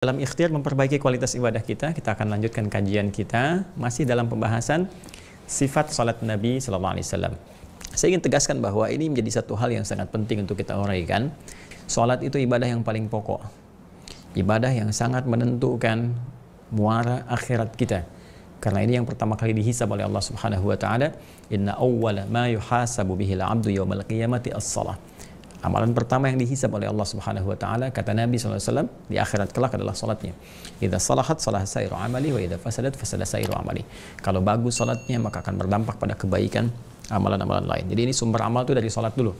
Dalam ikhtiar memperbaiki kualitas ibadah kita, kita akan lanjutkan kajian kita masih dalam pembahasan sifat salat Nabi Sallallahu Alaihi Wasallam. Saya ingin tegaskan bahwa ini menjadi satu hal yang sangat penting untuk kita uraikan. Salat itu ibadah yang paling pokok, ibadah yang sangat menentukan muara akhirat kita. Karena ini yang pertama kali dihisab oleh Allah Subhanahu wa taala, "Inna awwala ma yuhasabu bihi al-'abdu yawmal qiyamati as-shalah." Amalan pertama yang dihisab oleh Allah Subhanahu wa taala kata Nabi SAW di akhirat kelak adalah salatnya. Idza salahat salah sairu amali wa idza fasadat fasada sairu amali. Kalau bagus salatnya maka akan berdampak pada kebaikan amalan-amalan lain. Jadi ini sumber amal itu dari salat dulu.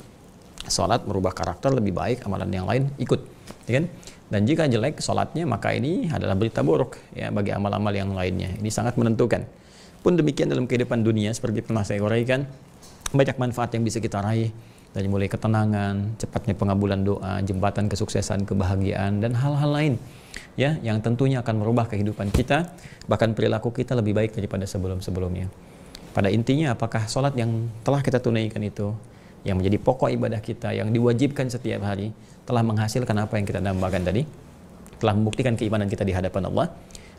Salat merubah karakter lebih baik, amalan yang lain ikut, ya kan? Dan jika jelek salatnya maka ini adalah berita buruk ya bagi amal-amal yang lainnya. Ini sangat menentukan. Pun demikian dalam kehidupan dunia seperti pernah saya uraikan banyak manfaat yang bisa kita raih dari mulai ketenangan, cepatnya pengabulan doa, jembatan kesuksesan, kebahagiaan dan hal-hal lain ya yang tentunya akan merubah kehidupan kita bahkan perilaku kita lebih baik daripada sebelum-sebelumnya. Pada intinya apakah sholat yang telah kita tunaikan itu yang menjadi pokok ibadah kita yang diwajibkan setiap hari telah menghasilkan apa yang kita dambakan tadi? Telah membuktikan keimanan kita di hadapan Allah?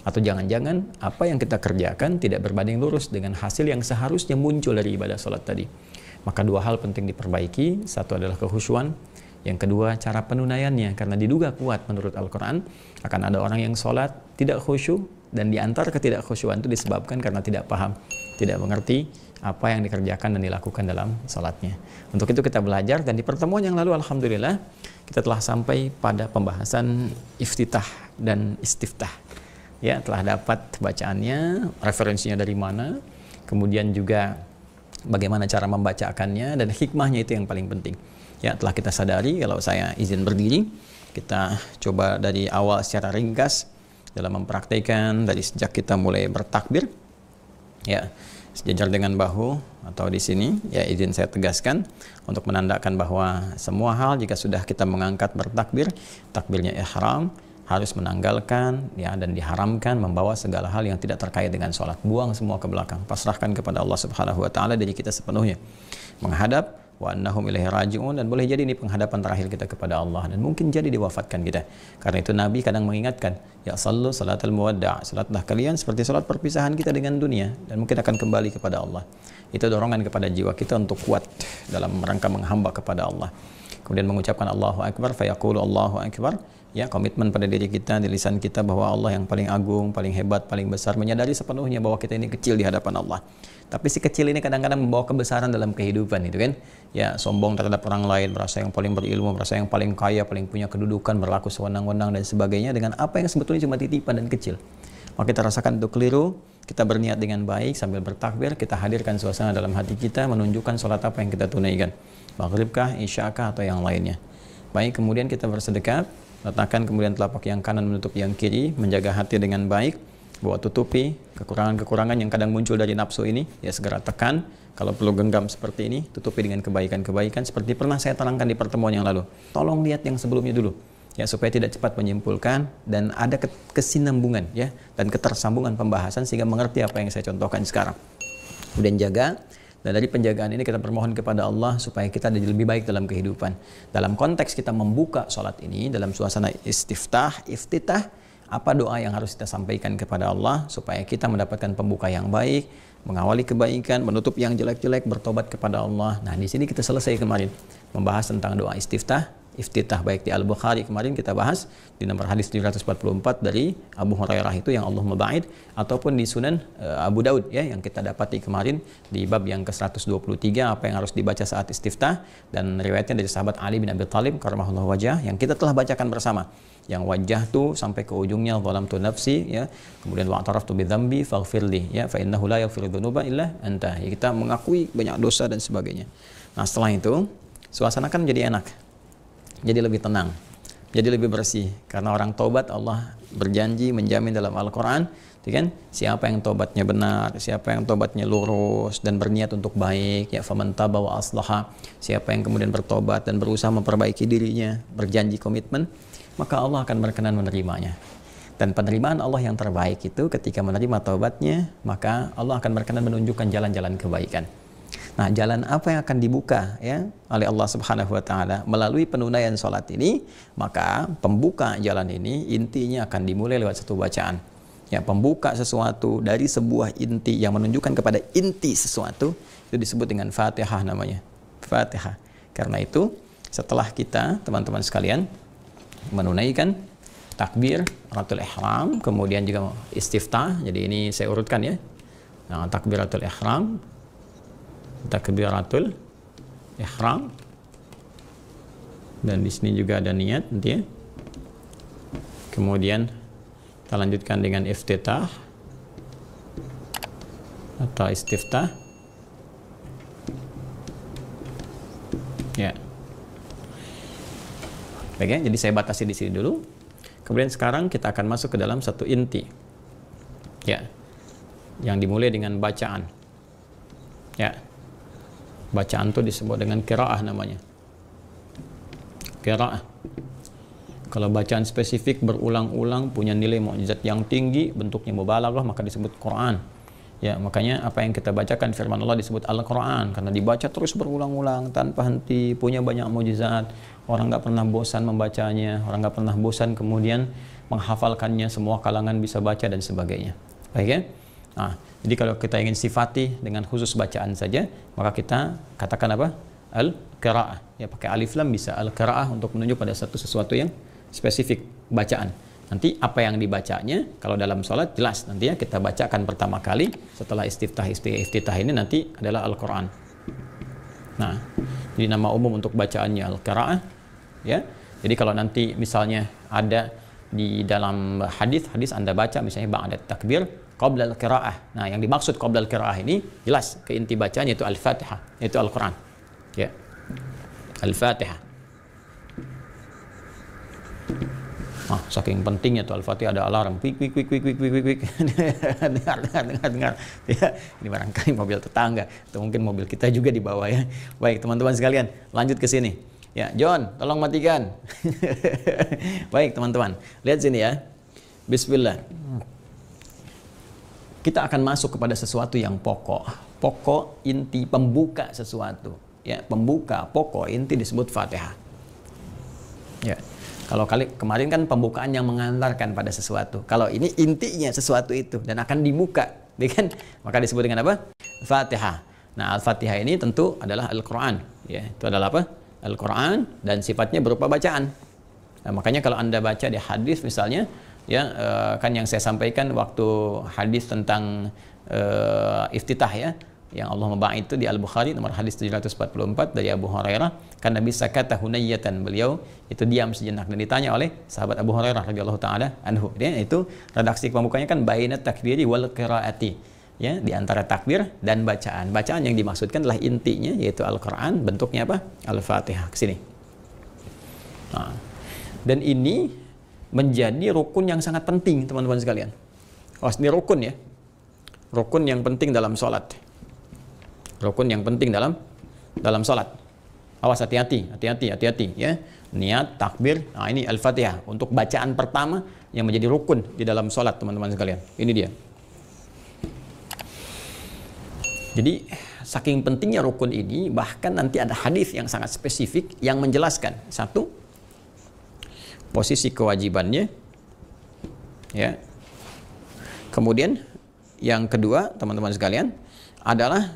Atau jangan-jangan apa yang kita kerjakan tidak berbanding lurus dengan hasil yang seharusnya muncul dari ibadah sholat tadi maka dua hal penting diperbaiki. Satu adalah kehusuan, yang kedua cara penunaiannya karena diduga kuat menurut Al-Quran akan ada orang yang sholat tidak khusyuk dan diantar ketidakkhusyuan itu disebabkan karena tidak paham, tidak mengerti apa yang dikerjakan dan dilakukan dalam sholatnya. Untuk itu kita belajar dan di pertemuan yang lalu Alhamdulillah kita telah sampai pada pembahasan iftitah dan istiftah. Ya, telah dapat bacaannya, referensinya dari mana, kemudian juga bagaimana cara membacakannya dan hikmahnya itu yang paling penting. Ya, telah kita sadari kalau saya izin berdiri, kita coba dari awal secara ringkas dalam mempraktikkan dari sejak kita mulai bertakbir. Ya, sejajar dengan bahu atau di sini ya izin saya tegaskan untuk menandakan bahwa semua hal jika sudah kita mengangkat bertakbir, takbirnya ihram, harus menanggalkan ya dan diharamkan membawa segala hal yang tidak terkait dengan sholat. Buang semua ke belakang. Pasrahkan kepada Allah Subhanahu wa taala dari kita sepenuhnya. Menghadap wa annahum ilaihi dan boleh jadi ini penghadapan terakhir kita kepada Allah dan mungkin jadi diwafatkan kita. Karena itu Nabi kadang mengingatkan ya sallu salatul muwadda' salatlah kalian seperti salat perpisahan kita dengan dunia dan mungkin akan kembali kepada Allah. Itu dorongan kepada jiwa kita untuk kuat dalam rangka menghamba kepada Allah. Kemudian mengucapkan Allahu akbar fayaqulu Allahu akbar ya komitmen pada diri kita di lisan kita bahwa Allah yang paling agung, paling hebat, paling besar menyadari sepenuhnya bahwa kita ini kecil di hadapan Allah. Tapi si kecil ini kadang-kadang membawa kebesaran dalam kehidupan itu kan. Ya, sombong terhadap orang lain, merasa yang paling berilmu, merasa yang paling kaya, paling punya kedudukan, berlaku sewenang-wenang dan sebagainya dengan apa yang sebetulnya cuma titipan dan kecil. Maka kita rasakan itu keliru, kita berniat dengan baik sambil bertakbir, kita hadirkan suasana dalam hati kita menunjukkan sholat apa yang kita tunaikan. Maghribkah, isyakah atau yang lainnya. Baik, kemudian kita bersedekah, letakkan kemudian telapak yang kanan menutup yang kiri, menjaga hati dengan baik, bawa tutupi kekurangan-kekurangan yang kadang muncul dari nafsu ini, ya segera tekan. Kalau perlu genggam seperti ini, tutupi dengan kebaikan-kebaikan seperti pernah saya terangkan di pertemuan yang lalu. Tolong lihat yang sebelumnya dulu, ya supaya tidak cepat menyimpulkan dan ada kesinambungan ya dan ketersambungan pembahasan sehingga mengerti apa yang saya contohkan sekarang. Kemudian jaga dan dari penjagaan ini kita bermohon kepada Allah supaya kita jadi lebih baik dalam kehidupan. Dalam konteks kita membuka sholat ini, dalam suasana istiftah, iftitah, apa doa yang harus kita sampaikan kepada Allah supaya kita mendapatkan pembuka yang baik, mengawali kebaikan, menutup yang jelek-jelek, bertobat kepada Allah. Nah, di sini kita selesai kemarin membahas tentang doa istiftah, iftitah baik di Al-Bukhari kemarin kita bahas di nomor hadis 744 dari Abu Hurairah itu yang Allah mabaid ataupun di Sunan uh, Abu Daud ya yang kita dapati kemarin di bab yang ke-123 apa yang harus dibaca saat istiftah dan riwayatnya dari sahabat Ali bin Abi Thalib karamahullah wajah yang kita telah bacakan bersama. Yang wajah tu sampai ke ujungnya zalam tu nafsi ya kemudian wa tu bi dzambi faghfirli ya fa innahu la yaghfiru dzunuba illa anta. Ya kita mengakui banyak dosa dan sebagainya. Nah setelah itu suasana kan menjadi enak jadi lebih tenang, jadi lebih bersih. Karena orang tobat Allah berjanji menjamin dalam Al-Quran, kan? Siapa yang tobatnya benar, siapa yang tobatnya lurus dan berniat untuk baik, ya faman wa aslaha. Siapa yang kemudian bertobat dan berusaha memperbaiki dirinya, berjanji komitmen, maka Allah akan berkenan menerimanya. Dan penerimaan Allah yang terbaik itu ketika menerima taubatnya, maka Allah akan berkenan menunjukkan jalan-jalan kebaikan. Nah, jalan apa yang akan dibuka ya oleh Allah Subhanahu wa taala melalui penunaian salat ini, maka pembuka jalan ini intinya akan dimulai lewat satu bacaan. Ya, pembuka sesuatu dari sebuah inti yang menunjukkan kepada inti sesuatu itu disebut dengan Fatihah namanya. Fatihah. Karena itu, setelah kita teman-teman sekalian menunaikan takbir, ratul ihram, kemudian juga istiftah. Jadi ini saya urutkan ya. Nah, takbiratul ihram, takbiratul ihram dan di sini juga ada niat nanti ya. Kemudian kita lanjutkan dengan iftitah atau istiftah. Ya. Baik ya, jadi saya batasi di sini dulu. Kemudian sekarang kita akan masuk ke dalam satu inti. Ya. Yang dimulai dengan bacaan. Ya. Bacaan itu disebut dengan kiraah namanya. Kiraah. Kalau bacaan spesifik berulang-ulang punya nilai mukjizat yang tinggi, bentuknya mubalaghah maka disebut Quran. Ya, makanya apa yang kita bacakan firman Allah disebut Al-Quran karena dibaca terus berulang-ulang tanpa henti, punya banyak mujizat. Orang nggak pernah bosan membacanya, orang nggak pernah bosan kemudian menghafalkannya, semua kalangan bisa baca dan sebagainya. Baik ya? Nah, jadi kalau kita ingin sifati dengan khusus bacaan saja, maka kita katakan apa? Al-qiraah. Ya pakai alif lam bisa al-qiraah untuk menunjuk pada satu sesuatu yang spesifik bacaan. Nanti apa yang dibacanya kalau dalam sholat jelas nanti ya kita bacakan pertama kali setelah istiftah istiftah ini nanti adalah Al-Qur'an. Nah, jadi nama umum untuk bacaannya Al-Qira'ah ya. Jadi kalau nanti misalnya ada di dalam hadis hadis Anda baca misalnya ba'da takbir qabla al-qira'ah. Nah, yang dimaksud qabla al-qira'ah ini jelas ke inti bacanya itu Al-Fatihah, yaitu Al-Qur'an. Ya. Al-Fatihah. Ah, saking pentingnya tuh Al-Fatihah ada alarm. Kwik, kwik, kwik, kwik, kwik, kwik, kwik. dengar, dengar, dengar, dengar. Ya, ini barangkali mobil tetangga. Atau mungkin mobil kita juga di bawah ya. Baik, teman-teman sekalian, lanjut ke sini. Ya, John, tolong matikan. Baik, teman-teman. Lihat sini ya. Bismillah. Kita akan masuk kepada sesuatu yang pokok. Pokok inti pembuka sesuatu. Ya, pembuka pokok inti disebut Fatihah. Ya, kalau kali kemarin kan pembukaan yang mengantarkan pada sesuatu. Kalau ini intinya sesuatu itu dan akan dibuka, ya kan? Maka disebut dengan apa? Fatihah. Nah, Al-Fatihah ini tentu adalah Al-Qur'an, ya. Itu adalah apa? Al-Qur'an dan sifatnya berupa bacaan. Nah, makanya kalau Anda baca di hadis misalnya, ya uh, kan yang saya sampaikan waktu hadis tentang uh, iftitah ya, yang Allah membahas itu di Al-Bukhari nomor hadis 744 dari Abu Hurairah. Kan Nabi sakata hunayatan beliau itu diam sejenak dan ditanya oleh sahabat Abu Hurairah radhiyallahu taala anhu. Dia itu redaksi pembukanya kan baina takbiri wal qiraati. Ya di antara takbir dan bacaan. Bacaan yang dimaksudkan adalah intinya yaitu Al-Qur'an bentuknya apa? Al-Fatihah. Ke sini. Nah, dan ini menjadi rukun yang sangat penting teman-teman sekalian oh ini rukun ya rukun yang penting dalam sholat rukun yang penting dalam dalam salat. Awas hati-hati, hati-hati, hati-hati ya. Niat, takbir, nah ini Al-Fatihah untuk bacaan pertama yang menjadi rukun di dalam salat teman-teman sekalian. Ini dia. Jadi saking pentingnya rukun ini bahkan nanti ada hadis yang sangat spesifik yang menjelaskan satu posisi kewajibannya ya. Kemudian yang kedua teman-teman sekalian adalah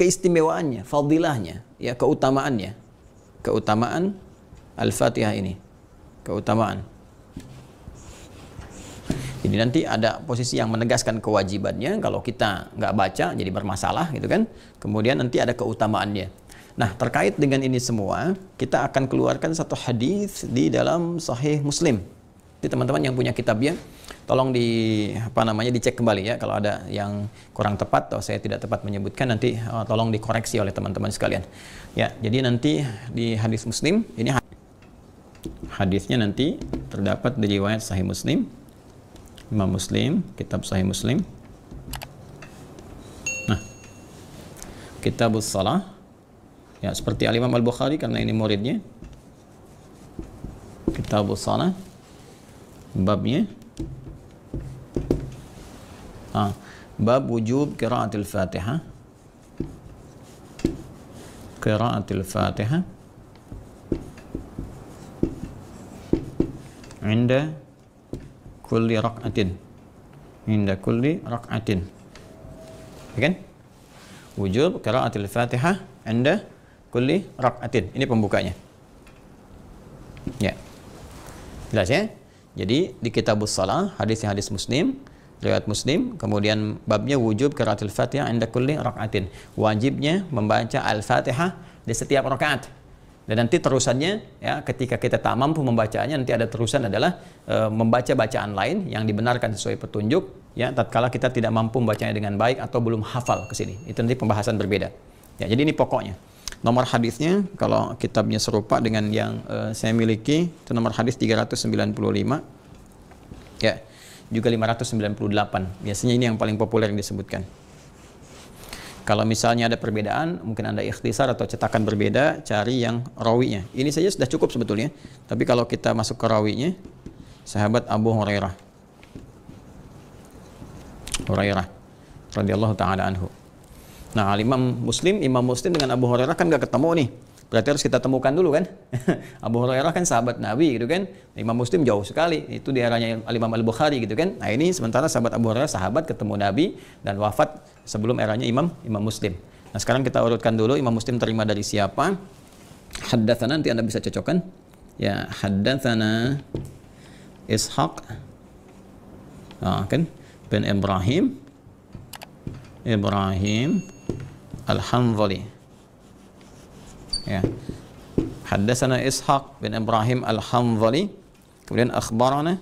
keistimewaannya, fadilahnya, ya keutamaannya. Keutamaan Al-Fatihah ini. Keutamaan. Jadi nanti ada posisi yang menegaskan kewajibannya kalau kita nggak baca jadi bermasalah gitu kan. Kemudian nanti ada keutamaannya. Nah terkait dengan ini semua kita akan keluarkan satu hadis di dalam Sahih Muslim. Jadi teman-teman yang punya kitabnya tolong di apa namanya dicek kembali ya kalau ada yang kurang tepat atau saya tidak tepat menyebutkan nanti uh, tolong dikoreksi oleh teman-teman sekalian. Ya, jadi nanti di hadis Muslim ini hadisnya nanti terdapat di riwayat Sahih Muslim. Imam Muslim, kitab Sahih Muslim. Nah, Kitabus Salah. Ya, seperti Al-Imam Al-Bukhari karena ini muridnya. Kitabus Salah. Babnya Ah, bab wujub qiraatil Fatihah. qiraatil Fatihah inda kulli rak'atin inda kulli rak'atin ya kan wujub qiraatil Fatihah inda kulli rak'atin ini pembukanya ya jelas ya jadi di kitabus salah hadisnya hadis muslim riwayat Muslim, kemudian babnya wujub qiraatul Fatihah inda kulli rakaatin. Wajibnya membaca Al-Fatihah di setiap rakaat. Dan nanti terusannya ya ketika kita tak mampu membacanya nanti ada terusan adalah e, membaca bacaan lain yang dibenarkan sesuai petunjuk ya tatkala kita tidak mampu membacanya dengan baik atau belum hafal ke sini. Itu nanti pembahasan berbeda. Ya, jadi ini pokoknya. Nomor hadisnya kalau kitabnya serupa dengan yang e, saya miliki itu nomor hadis 395. Ya juga 598. Biasanya ini yang paling populer yang disebutkan. Kalau misalnya ada perbedaan, mungkin Anda ikhtisar atau cetakan berbeda, cari yang rawinya. Ini saja sudah cukup sebetulnya. Tapi kalau kita masuk ke rawinya, sahabat Abu Hurairah. Hurairah radhiyallahu taala anhu. Nah, Imam Muslim, Imam Muslim dengan Abu Hurairah kan gak ketemu nih. Berarti harus kita temukan dulu kan. Abu Hurairah kan sahabat Nabi gitu kan. Imam Muslim jauh sekali. Itu di eranya Imam Al-Bukhari gitu kan. Nah ini sementara sahabat Abu Hurairah sahabat ketemu Nabi dan wafat sebelum eranya Imam Imam Muslim. Nah sekarang kita urutkan dulu Imam Muslim terima dari siapa. Haddatsana nanti Anda bisa cocokkan. Ya, haddatsana Ishaq. Nah, kan bin Ibrahim Ibrahim Al-Hanzali ya Haddatsana Ishaq bin Ibrahim Al-Hanzali kemudian akhbarana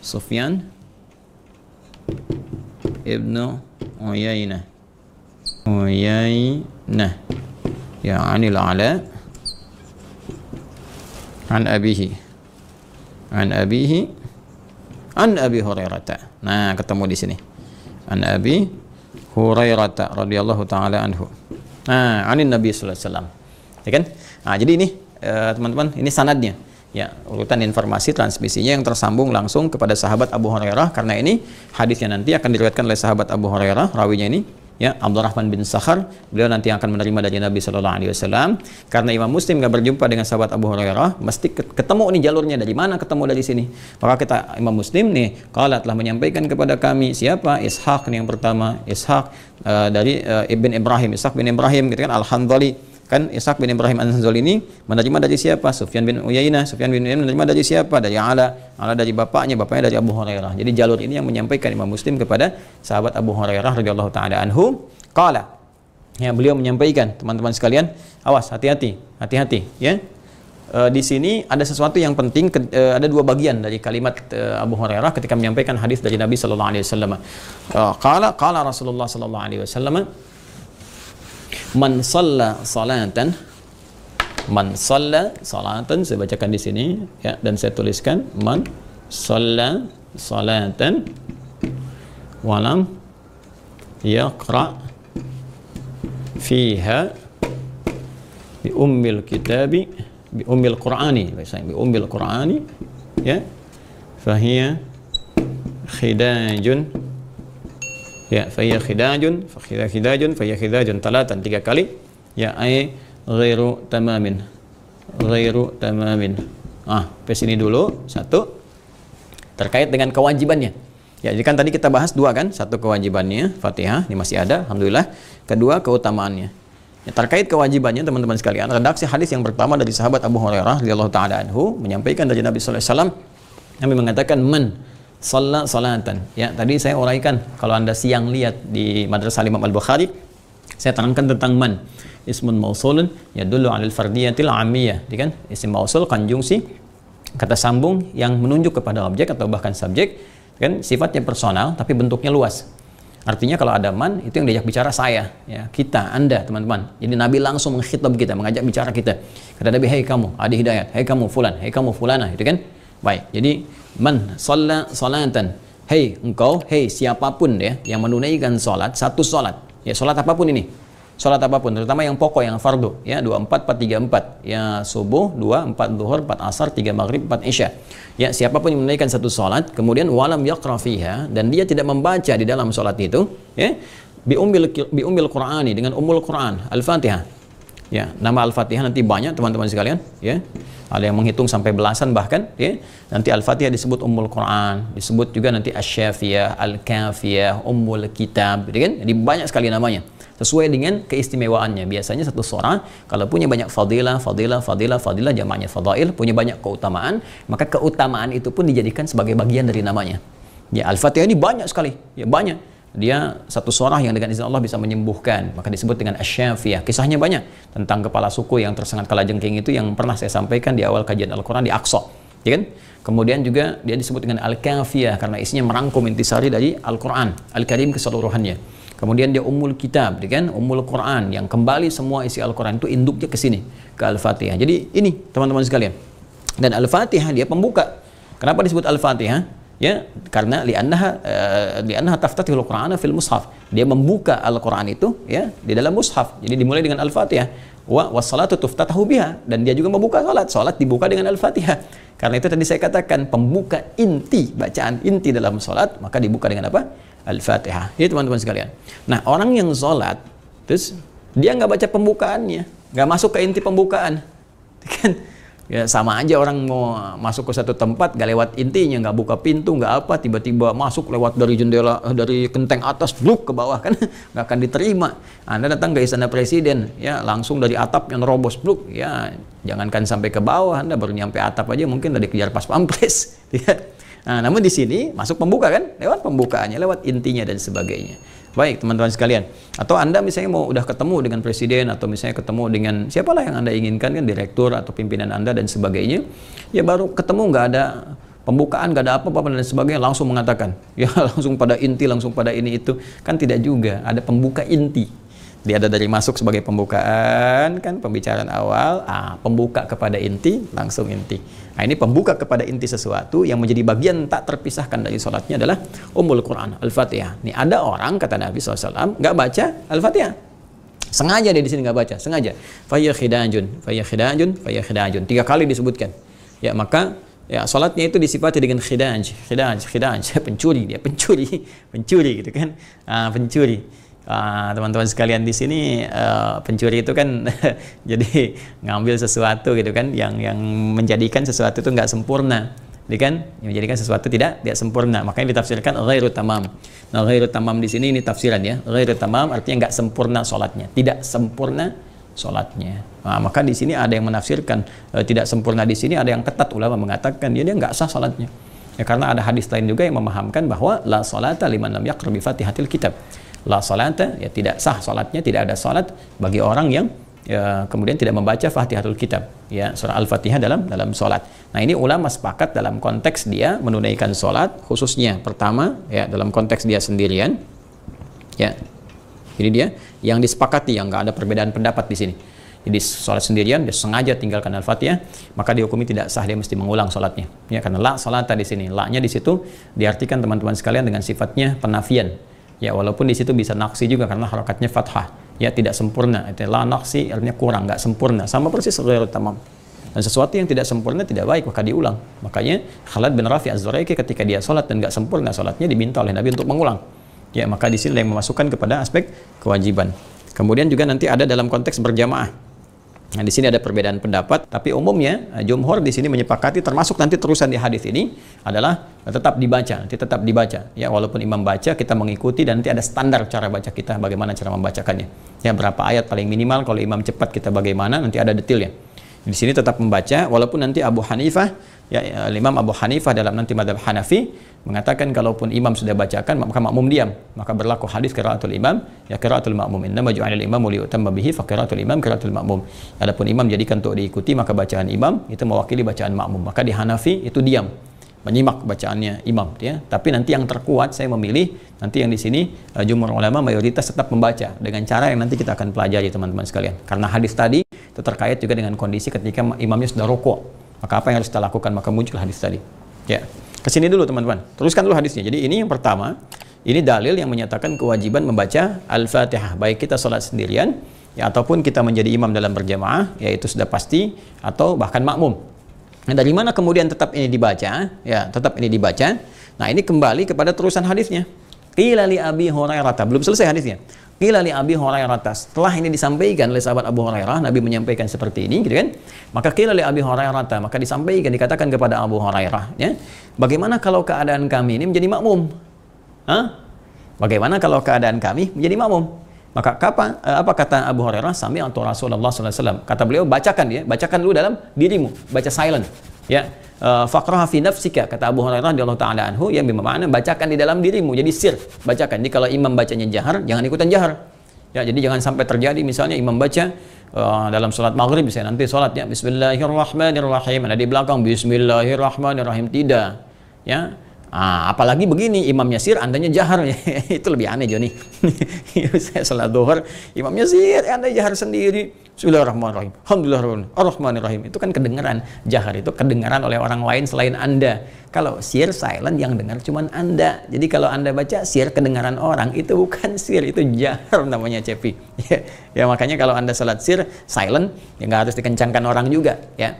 Sufyan Ibnu Uyainah Uyainah ya anil ala an abihi an abihi an abi hurairah nah ketemu di sini. an abi hurairah radhiyallahu taala anhu Nah, anin Nabi sallallahu alaihi wasallam. Ya kan? Nah, jadi ini eh, teman-teman, ini sanadnya. Ya, urutan informasi transmisinya yang tersambung langsung kepada sahabat Abu Hurairah karena ini hadisnya nanti akan diriwayatkan oleh sahabat Abu Hurairah, rawinya ini ya Abdurrahman bin Sakhar beliau nanti akan menerima dari Nabi Shallallahu Alaihi Wasallam. Karena Imam Muslim nggak berjumpa dengan sahabat Abu Hurairah mesti ketemu nih jalurnya dari mana ketemu dari sini. Maka kita Imam Muslim nih kalau telah menyampaikan kepada kami siapa? Ishaq nih yang pertama. Ishaq uh, dari uh, Ibn Ibrahim. Ishaq bin Ibrahim gitu kan Al Handali kan Ishaq bin Ibrahim An-Zanzul ini menerima dari siapa? Sufyan bin Uyainah. Sufyan bin Uyainah menerima dari siapa? Dari Ala. Ala dari bapaknya, bapaknya dari Abu Hurairah. Jadi jalur ini yang menyampaikan Imam Muslim kepada sahabat Abu Hurairah radhiyallahu taala anhu. Qala. Ya, beliau menyampaikan, teman-teman sekalian, awas, hati-hati, hati-hati, ya. E, di sini ada sesuatu yang penting, ke, e, ada dua bagian dari kalimat e, Abu Hurairah ketika menyampaikan hadis dari Nabi sallallahu alaihi wasallam. Qala qala Rasulullah sallallahu alaihi wasallam Man salla salatan. Man salla salatan saya bacakan di sini ya dan saya tuliskan. Man salla salatan. Walam yaqra fiha bi ummil kitabi bi ummil qur'ani bi ummil qur'ani ya. Fahiya khidajun ya faya khidajun fa khidajun faya khidajun talatan tiga kali. Ya ai ghairu tamamin. Ghairu tamamin. Ah sampai sini dulu. Satu. Terkait dengan kewajibannya. Ya jadi kan tadi kita bahas dua kan? Satu kewajibannya Fatihah ini masih ada alhamdulillah. Kedua keutamaannya. Ya, terkait kewajibannya teman-teman sekalian redaksi hadis yang pertama dari sahabat Abu Hurairah radhiyallahu taala anhu menyampaikan dari Nabi sallallahu alaihi wasallam Nabi mengatakan man Salat salatan. Ya, tadi saya uraikan kalau Anda siang lihat di Madrasah Imam Al-Bukhari, saya terangkan tentang man. Ismun mausulun dulu alil fardiyatil amiyah. Kan? Isim mausul konjungsi kata sambung yang menunjuk kepada objek atau bahkan subjek kan sifatnya personal tapi bentuknya luas. Artinya kalau ada man itu yang diajak bicara saya, ya kita, anda, teman-teman. Jadi Nabi langsung mengkhitab kita, mengajak bicara kita. Kata Nabi, hei kamu, adi hidayat, hei kamu fulan, hei kamu fulana, itu kan? Baik, jadi man salla salatan. Hei engkau, hei siapa pun ya yang menunaikan salat satu salat. Ya salat apa pun ini. Salat apa pun, terutama yang pokok yang fardu ya 24 4 3 4. Ya subuh 2 4 zuhur 4 asar 3 maghrib 4 isya. Ya siapa pun yang menunaikan satu salat kemudian walam yaqra fiha dan dia tidak membaca di dalam salat itu ya bi ummil bi ummil Qur'ani dengan ummul Quran, Al-Fatihah. Ya, nama Al-Fatihah nanti banyak teman-teman sekalian, ya. Ada yang menghitung sampai belasan bahkan, ya. Nanti Al-Fatihah disebut ummul Quran, disebut juga nanti Asy-Syafiyah, Al-Kafiyah, Ummul Kitab, gitu kan? Jadi banyak sekali namanya sesuai dengan keistimewaannya. Biasanya satu surah kalau punya banyak fadilah, fadilah, fadilah, fadilah jamaknya fadail, punya banyak keutamaan, maka keutamaan itu pun dijadikan sebagai bagian dari namanya. Ya, Al-Fatihah ini banyak sekali, ya banyak. Dia satu surah yang dengan izin Allah bisa menyembuhkan, maka disebut dengan Asyafiyah. Kisahnya banyak tentang kepala suku yang tersengat kalajengking itu yang pernah saya sampaikan di awal kajian Al-Quran di Aqsa. Ya kan? Kemudian juga dia disebut dengan Al-Kafiyah karena isinya merangkum intisari dari Al-Quran, Al-Karim keseluruhannya. Kemudian dia Ummul Kitab, ya kan? Ummul Quran yang kembali semua isi Al-Quran itu induknya ke sini, ke Al-Fatihah. Jadi ini teman-teman sekalian. Dan Al-Fatihah dia pembuka. Kenapa disebut Al-Fatihah? Ya, karena li'annaha uh, li'annaha taftatihul Qur'ana fil mushaf. Dia membuka Al-Qur'an itu ya di dalam mushaf. Jadi dimulai dengan Al-Fatihah. Wa wassalatu tuftatahu biha dan dia juga membuka salat. Salat dibuka dengan Al-Fatihah. Karena itu tadi saya katakan pembuka inti bacaan inti dalam salat maka dibuka dengan apa? Al-Fatihah. Ini teman-teman sekalian. Nah, orang yang sholat, terus dia nggak baca pembukaannya, nggak masuk ke inti pembukaan. Kan? Ya sama aja orang mau masuk ke satu tempat gak lewat intinya, nggak buka pintu, nggak apa, tiba-tiba masuk lewat dari jendela, dari kenteng atas, bluk ke bawah kan, nggak akan diterima. Anda datang ke istana presiden, ya langsung dari atap yang robos, bluk, ya jangankan sampai ke bawah, Anda baru nyampe atap aja mungkin udah dikejar pas pampres. Ya. Nah, namun di sini masuk pembuka kan? Lewat pembukaannya, lewat intinya dan sebagainya. Baik, teman-teman sekalian. Atau Anda misalnya mau udah ketemu dengan presiden atau misalnya ketemu dengan siapalah yang Anda inginkan kan direktur atau pimpinan Anda dan sebagainya. Ya baru ketemu nggak ada pembukaan nggak ada apa-apa dan sebagainya langsung mengatakan ya langsung pada inti langsung pada ini itu kan tidak juga ada pembuka inti dia ada dari masuk sebagai pembukaan kan pembicaraan awal ah pembuka kepada inti langsung inti Nah ini pembuka kepada inti sesuatu yang menjadi bagian tak terpisahkan dari sholatnya adalah Ummul Quran, Al-Fatihah. Ini ada orang, kata Nabi SAW, nggak baca Al-Fatihah. Sengaja dia di sini nggak baca, sengaja. Faya khidajun, faya khidajun, faya khidajun. Tiga kali disebutkan. Ya maka ya sholatnya itu disifati dengan khidaj, khidaj, khidaj, pencuri dia, pencuri, pencuri gitu kan, ah, pencuri teman-teman uh, sekalian di sini uh, pencuri itu kan jadi ngambil sesuatu gitu kan yang yang menjadikan sesuatu itu nggak sempurna jadi kan? Yang menjadikan sesuatu tidak tidak sempurna. Makanya ditafsirkan ghairu tamam. Nah ghairu tamam di sini ini tafsiran ya. Ghairu tamam artinya nggak sempurna sholatnya. Tidak sempurna sholatnya. Nah, maka di sini ada yang menafsirkan uh, tidak sempurna di sini ada yang ketat. Ulama mengatakan dia dia nggak sah sholatnya. Ya karena ada hadis lain juga yang memahamkan bahwa la salata liman lam yaqra bi fatihatil kitab la salata ya tidak sah salatnya tidak ada salat bagi orang yang ya, kemudian tidak membaca Fatihatul Kitab ya surah Al-Fatihah dalam dalam salat. Nah, ini ulama sepakat dalam konteks dia menunaikan salat khususnya pertama ya dalam konteks dia sendirian ya. Ini dia yang disepakati yang nggak ada perbedaan pendapat di sini. Jadi sholat sendirian dia sengaja tinggalkan al-fatihah maka dihukumi tidak sah dia mesti mengulang sholatnya. Ya karena la salata di sini, la-nya di situ diartikan teman-teman sekalian dengan sifatnya penafian Ya walaupun di situ bisa naksi juga karena harokatnya fathah. Ya tidak sempurna. Itu la naksi artinya kurang, nggak sempurna. Sama persis ghairu tamam. Dan sesuatu yang tidak sempurna tidak baik maka diulang. Makanya Khalid bin Rafi Az-Zuraiki ketika dia sholat dan nggak sempurna sholatnya diminta oleh Nabi untuk mengulang. Ya maka di sini yang memasukkan kepada aspek kewajiban. Kemudian juga nanti ada dalam konteks berjamaah Nah, di sini ada perbedaan pendapat, tapi umumnya eh, jumhur di sini menyepakati termasuk nanti terusan di hadis ini adalah tetap dibaca, nanti tetap dibaca. Ya, walaupun imam baca kita mengikuti dan nanti ada standar cara baca kita bagaimana cara membacakannya. Ya, berapa ayat paling minimal kalau imam cepat kita bagaimana nanti ada detailnya. Di sini tetap membaca walaupun nanti Abu Hanifah ya, ya Imam Abu Hanifah dalam nanti madhab Hanafi mengatakan kalaupun imam sudah bacakan maka makmum diam. Maka berlaku hadis qiraatul imam ya qiraatul makmum. Inna ma ju'ala imam li yutamma bihi fa qiraatul imam qiraatul makmum. Adapun imam jadikan untuk diikuti maka bacaan imam itu mewakili bacaan makmum. Maka di Hanafi itu diam menyimak bacaannya imam ya. Tapi nanti yang terkuat saya memilih nanti yang di sini uh, jumhur ulama mayoritas tetap membaca dengan cara yang nanti kita akan pelajari teman-teman sekalian. Karena hadis tadi itu terkait juga dengan kondisi ketika imamnya sudah rokok maka apa yang harus kita lakukan? Maka muncul hadis tadi. Ya. Ke sini dulu teman-teman. Teruskan dulu hadisnya. Jadi ini yang pertama, ini dalil yang menyatakan kewajiban membaca Al-Fatihah baik kita sholat sendirian ya ataupun kita menjadi imam dalam berjamaah yaitu sudah pasti atau bahkan makmum. Nah, dari mana kemudian tetap ini dibaca? Ya, tetap ini dibaca. Nah, ini kembali kepada terusan hadisnya. Qila li Abi Hurairah. Belum selesai hadisnya. Qila li Abi Hurairah. Setelah ini disampaikan oleh sahabat Abu Hurairah, Nabi menyampaikan seperti ini, gitu kan? Maka qila li Abi Hurairah, maka disampaikan dikatakan kepada Abu Hurairah, ya. Bagaimana kalau keadaan kami ini menjadi makmum? Hah? Bagaimana kalau keadaan kami menjadi makmum? Maka kapan eh, apa kata Abu Hurairah sami atau Rasulullah SAW kata beliau bacakan ya bacakan dulu dalam dirimu baca silent ya uh, faqraha fi nafsika kata Abu Hurairah radhiyallahu taala anhu yang bermakna bacakan di dalam dirimu. Jadi sir bacakan. Jadi kalau imam bacanya jahar jangan ikutan jahar. Ya jadi jangan sampai terjadi misalnya imam baca uh, dalam sholat maghrib misalnya nanti sholatnya Bismillahirrahmanirrahim. Ada di belakang Bismillahirrahmanirrahim. Tidak. Ya Ah, apalagi begini imamnya sir, andanya jahar itu lebih aneh Joni. Saya salat duhur, imamnya sir, anda jahar sendiri. Bismillahirrahmanirrahim. Alhamdulillahirrahmanirrahim. Itu kan kedengaran. Jahar itu kedengaran oleh orang lain selain Anda. Kalau sir silent yang dengar cuma Anda. Jadi kalau Anda baca sir kedengaran orang itu bukan sir, itu jahar namanya Cepi. Ya, ya makanya kalau Anda salat sir silent ya nggak harus dikencangkan orang juga ya.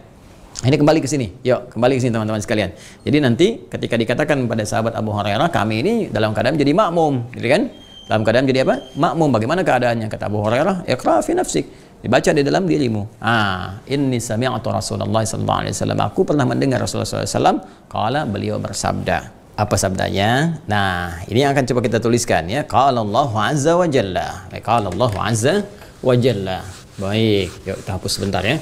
Ini kembali ke sini. Yuk, kembali ke sini teman-teman sekalian. Jadi nanti ketika dikatakan pada sahabat Abu Hurairah, kami ini dalam keadaan menjadi makmum, gitu kan? Dalam keadaan menjadi apa? Makmum. Bagaimana keadaannya? Kata Abu Hurairah, "Iqra fi nafsik." Dibaca di dalam dirimu. Ah, inni sami'tu Rasulullah sallallahu alaihi wasallam. Aku pernah mendengar Rasulullah sallallahu alaihi kala beliau bersabda. Apa sabdanya? Nah, ini yang akan coba kita tuliskan ya. Qala Allah azza wa jalla. Qala Allah azza wa jalla. Baik, yuk kita hapus sebentar ya.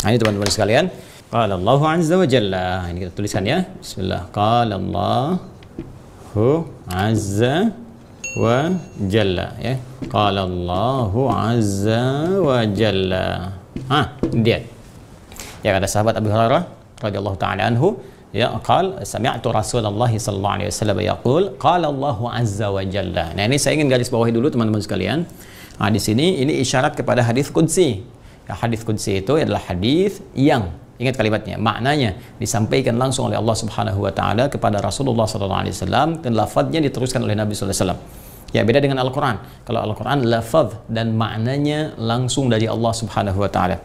Nah, ini teman-teman sekalian. Qala Allah azza wa jalla. Ini kita tuliskan ya. Bismillah. Qala Allah azza wa jalla ya. Qala Allah azza wa jalla. Ini dia. Ya kata sahabat Abu Hurairah radhiyallahu taala anhu ya qal sami'tu Rasulullah sallallahu alaihi wasallam yaqul qala Allah azza wa jalla. Nah, ini saya ingin garis bawahi dulu teman-teman sekalian. Nah, di sini ini isyarat kepada hadis qudsi hadis qudsi itu adalah hadis yang ingat kalimatnya, maknanya disampaikan langsung oleh Allah Subhanahu wa taala kepada Rasulullah sallallahu alaihi wasallam dan lafadznya diteruskan oleh Nabi wasallam. Ya beda dengan Al-Quran. Kalau Al-Quran lafaz dan maknanya langsung dari Allah Subhanahu Wa Taala.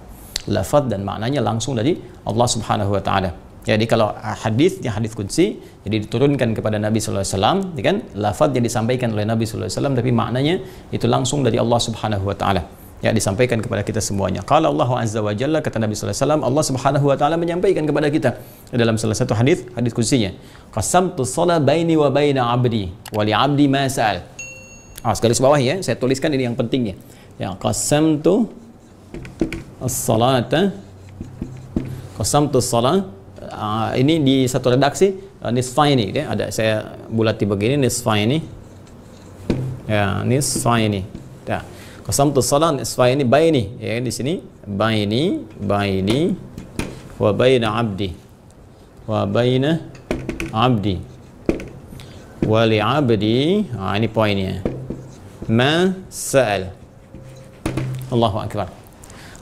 Lafaz dan maknanya langsung dari Allah Subhanahu Wa Taala. Jadi kalau hadis yang hadis kunci jadi diturunkan kepada Nabi Wasallam, ya kan? Lafaz yang disampaikan oleh Nabi Wasallam, tapi maknanya itu langsung dari Allah Subhanahu Wa Taala ya disampaikan kepada kita semuanya. Kalau Allah Azza wa Jalla kata Nabi sallallahu alaihi wasallam, Allah Subhanahu wa taala menyampaikan kepada kita dalam salah satu hadis, hadis kutsinya. Qasamtu shalah baini wa baina 'abdi wa li 'abdi ma sa'al. Ah, sekali bawah ya, saya tuliskan ini yang pentingnya. Ya, qasamtu as-salata qasamtu salat uh, ini di satu redaksi uh, nisfaini ya, ada saya bulati begini nisfaini. Ya, nisfaini. Ya Qasamtu salat nisfaini baini ya di sini baini baini wa baina abdi wa baina abdi wa li abdi ah ini poinnya ma sa'al Allahu akbar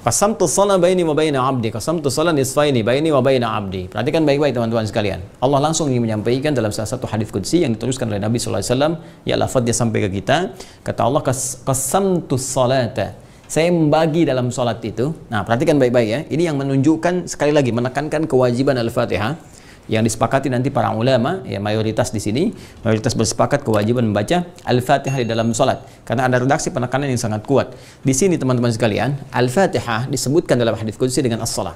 Qasamtu salat baini wa baina abdi. Qasamtu salat nisfaini baini wa baina abdi. Perhatikan baik-baik teman-teman sekalian. Allah langsung ingin menyampaikan dalam salah satu hadis qudsi yang diteruskan oleh Nabi sallallahu alaihi wasallam, ya lafaz dia sampai ke kita, kata Allah qasamtu salata. Saya membagi dalam salat itu. Nah, perhatikan baik-baik ya. Ini yang menunjukkan sekali lagi menekankan kewajiban Al-Fatihah yang disepakati nanti para ulama ya mayoritas di sini mayoritas bersepakat kewajiban membaca Al-Fatihah di dalam salat karena ada redaksi penekanan yang sangat kuat. Di sini teman-teman sekalian, Al-Fatihah disebutkan dalam hadis qudsi dengan as-salat.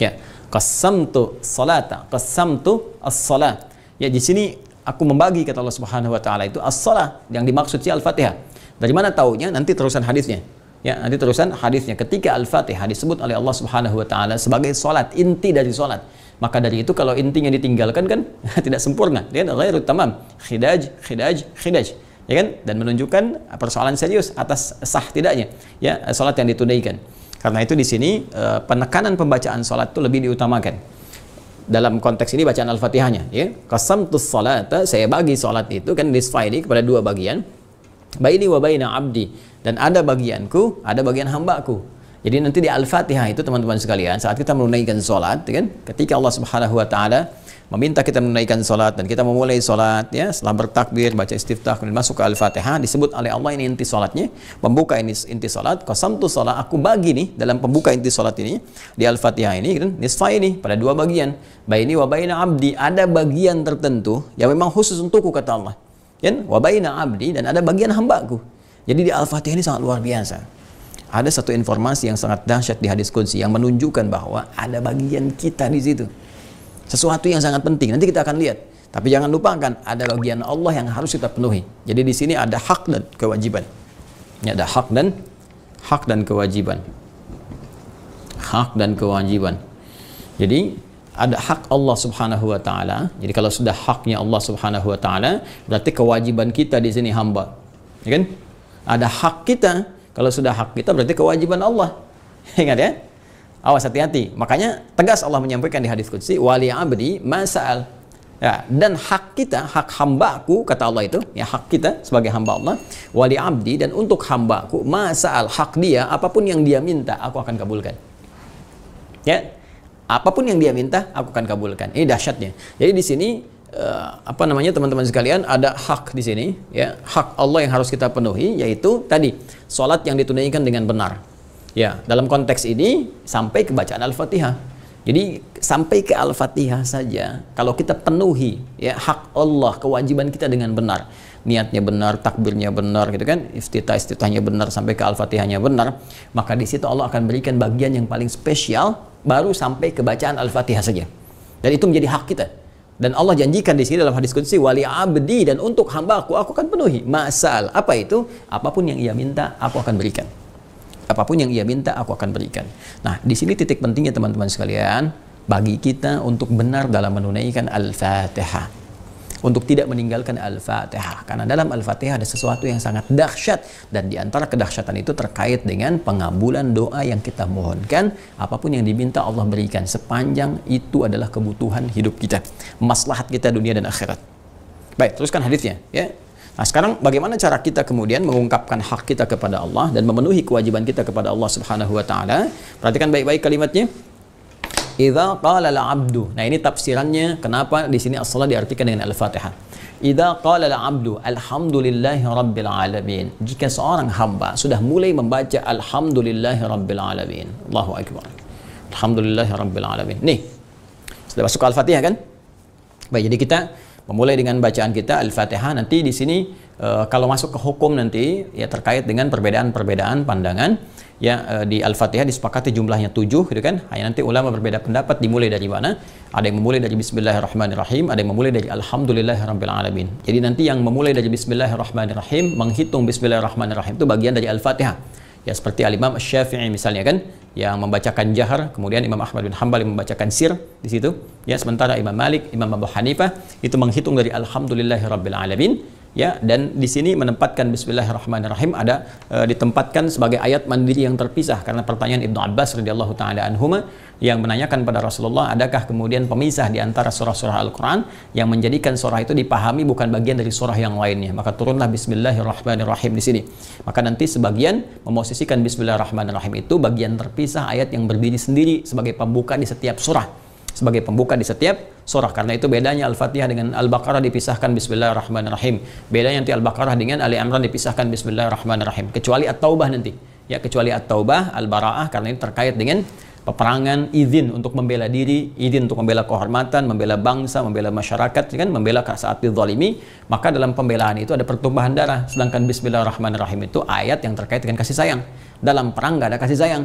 Ya, qasamtu salata, qasamtu as-salat. Ya, di sini aku membagi kata Allah Subhanahu wa taala itu as-salat yang dimaksud si Al-Fatihah. Dari mana taunya? Nanti terusan hadisnya. Ya, nanti terusan hadisnya ketika Al-Fatihah disebut oleh Allah Subhanahu wa taala sebagai salat, inti dari salat maka dari itu kalau intinya ditinggalkan kan tidak sempurna. Dia ghairu tamam. Khidaj, khidaj, khidaj. Ya kan? Dan menunjukkan persoalan serius atas sah tidaknya ya salat yang ditunaikan. Karena itu di sini eh, penekanan pembacaan salat itu lebih diutamakan. Dalam konteks ini bacaan Al-Fatihahnya ya. Qasamtus salata, saya bagi salat itu kan disfaini kepada dua bagian. Baini wa baina abdi dan ada bagianku, ada bagian hambaku. Jadi nanti di Al-Fatihah itu teman-teman sekalian, saat kita menunaikan sholat, kan, ketika Allah Subhanahu Wa Taala meminta kita menunaikan sholat dan kita memulai sholat, ya, setelah bertakbir, baca istiftah, kemudian masuk ke Al-Fatihah, disebut oleh Allah ini inti sholatnya, membuka ini inti sholat, tu sholat, aku bagi nih dalam pembuka inti sholat ini di Al-Fatihah ini, kan, nisfa ini pada dua bagian, baini wa baina abdi, ada bagian tertentu yang memang khusus untukku kata Allah. Kan? Wa baina abdi dan ada bagian hambaku. Jadi di Al-Fatihah ini sangat luar biasa. Ada satu informasi yang sangat dahsyat di hadis qudsi yang menunjukkan bahwa ada bagian kita di situ. Sesuatu yang sangat penting. Nanti kita akan lihat. Tapi jangan lupakan ada bagian Allah yang harus kita penuhi. Jadi di sini ada hak dan kewajiban. Ini ada hak dan hak dan kewajiban. Hak dan kewajiban. Jadi ada hak Allah Subhanahu wa taala. Jadi kalau sudah haknya Allah Subhanahu wa taala, berarti kewajiban kita di sini hamba. Ya kan? Ada hak kita. Kalau sudah hak kita berarti kewajiban Allah. Ingat ya? Awas hati-hati. Makanya tegas Allah menyampaikan di hadis qudsi, "Wali abdi masal." Ya, dan hak kita, hak hambaku kata Allah itu, ya hak kita sebagai hamba Allah, wali abdi dan untuk hambaku, masal hak dia apa pun yang dia minta aku akan kabulkan. Ya, apa pun yang dia minta aku akan kabulkan. Ini dahsyatnya. Jadi di sini uh, apa namanya teman-teman sekalian ada hak di sini ya hak Allah yang harus kita penuhi yaitu tadi sholat yang ditunaikan dengan benar. Ya dalam konteks ini sampai ke bacaan al-fatihah. Jadi sampai ke Al-Fatihah saja kalau kita penuhi ya hak Allah, kewajiban kita dengan benar. Niatnya benar, takbirnya benar gitu kan, iftitah iftitahnya benar sampai ke Al-Fatihahnya benar, maka di situ Allah akan berikan bagian yang paling spesial baru sampai ke bacaan Al-Fatihah saja. Dan itu menjadi hak kita. Dan Allah janjikan di sini dalam hadis qudsi wali abdi dan untuk hambaku aku akan penuhi. Masal apa itu? Apa pun yang ia minta aku akan berikan apa pun yang ia minta aku akan berikan. Nah, di sini titik pentingnya teman-teman sekalian bagi kita untuk benar dalam menunaikan Al-Fatihah. Untuk tidak meninggalkan Al-Fatihah. Karena dalam Al-Fatihah ada sesuatu yang sangat dahsyat. Dan di antara kedahsyatan itu terkait dengan pengabulan doa yang kita mohonkan. Apa pun yang diminta Allah berikan. Sepanjang itu adalah kebutuhan hidup kita. Maslahat kita dunia dan akhirat. Baik, teruskan hadisnya. Ya, Nah, sekarang bagaimana cara kita kemudian mengungkapkan hak kita kepada Allah dan memenuhi kewajiban kita kepada Allah Subhanahu wa taala? Perhatikan baik-baik kalimatnya. Idza qala al-'abdu. Nah, ini tafsirannya kenapa di sini as-salat diartikan dengan al-Fatihah. Idza qala al-'abdu alhamdulillahi rabbil alamin. Jika seorang hamba sudah mulai membaca alhamdulillahi rabbil alamin. Allahu akbar. Alhamdulillahi rabbil alamin. Nih. Sudah masuk al-Fatihah kan? Baik, jadi kita memulai dengan bacaan kita Al-Fatihah nanti di sini e, kalau masuk ke hukum nanti ya terkait dengan perbedaan-perbedaan pandangan. Ya e, di Al-Fatihah disepakati jumlahnya tujuh gitu kan? Hanya nanti ulama berbeda pendapat dimulai dari mana? Ada yang memulai dari Bismillahirrahmanirrahim ada yang memulai dari Alhamdulillahirrahmanirrahim jadi nanti yang memulai dari Bismillahirrahmanirrahim menghitung Bismillahirrahmanirrahim itu bagian dari Al-Fatihah ya seperti Al-Imam Syafi'i misalnya kan yang membacakan jahar, kemudian Imam Ahmad bin Hambal yang membacakan sir di situ. Ya, sementara Imam Malik, Imam Abu Hanifah itu menghitung dari Alhamdulillahirabbil alamin. Ya, dan di sini menempatkan Bismillahirrahmanirrahim ada e, ditempatkan sebagai ayat mandiri yang terpisah karena pertanyaan Ibnu Abbas radhiyallahu taala anhuma yang menanyakan pada Rasulullah, adakah kemudian pemisah di antara surah-surah Al-Quran yang menjadikan surah itu dipahami bukan bagian dari surah yang lainnya. Maka turunlah Bismillahirrahmanirrahim di sini. Maka nanti sebagian memosisikan Bismillahirrahmanirrahim itu bagian terpisah ayat yang berdiri sendiri sebagai pembuka di setiap surah. Sebagai pembuka di setiap surah. Karena itu bedanya Al-Fatihah dengan Al-Baqarah dipisahkan Bismillahirrahmanirrahim. Bedanya nanti Al-Baqarah dengan Ali Imran dipisahkan Bismillahirrahmanirrahim. Kecuali At-Taubah nanti. Ya, kecuali At-Taubah, Al-Bara'ah karena ini terkait dengan peperangan, izin untuk membela diri, izin untuk membela kehormatan, membela bangsa, membela masyarakat, kan membela saat dizalimi, maka dalam pembelaan itu ada pertumbuhan darah. Sedangkan Bismillahirrahmanirrahim itu ayat yang terkait dengan kasih sayang. Dalam perang nggak ada kasih sayang.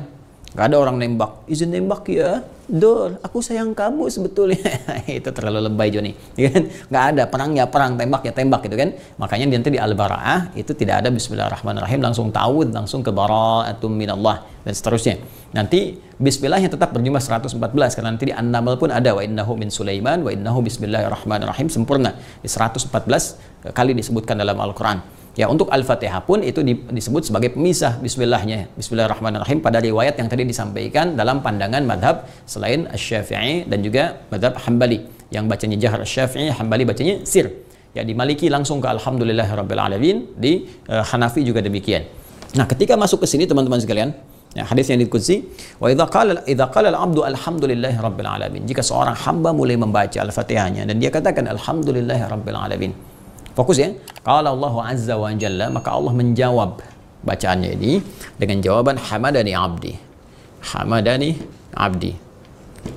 Gak ada orang nembak, izin nembak ya, dor, aku sayang kamu sebetulnya. itu terlalu lebay Joni. Ya kan? Gak ada perang ya perang, tembak ya tembak gitu kan. Makanya nanti di Al-Bara'ah itu tidak ada Bismillahirrahmanirrahim, langsung tawud, langsung ke bara'atum minallah dan seterusnya. Nanti Bismillahnya tetap berjumlah 114 karena nanti di An-Naml pun ada wa innahu min Sulaiman wa innahu bismillahirrahmanirrahim sempurna. Di 114 kali disebutkan dalam Al-Qur'an. Ya, untuk Al-Fatihah pun itu disebut sebagai pemisah bismillahnya. Bismillahirrahmanirrahim pada riwayat yang tadi disampaikan dalam pandangan madhab selain Asy-Syafi'i dan juga madhab Hambali. Yang bacanya jahar Asy-Syafi'i, Hambali bacanya sir. Ya, di Maliki langsung ke Alhamdulillahirabbil alamin, di uh, Hanafi juga demikian. Nah, ketika masuk ke sini teman-teman sekalian, ya, hadis yang dikutsi, wa idza qala idza qala al-'abdu alhamdulillahirabbil alamin. Jika seorang hamba mulai membaca Al-Fatihahnya dan dia katakan alhamdulillahirabbil alamin Fokus ya. Kalau Allah Azza wa Jalla, maka Allah menjawab bacaannya ini dengan jawaban hamadani abdi. Hamadani abdi.